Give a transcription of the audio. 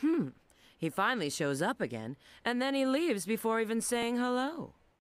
Hmm. He finally shows up again, and then he leaves before even saying hello.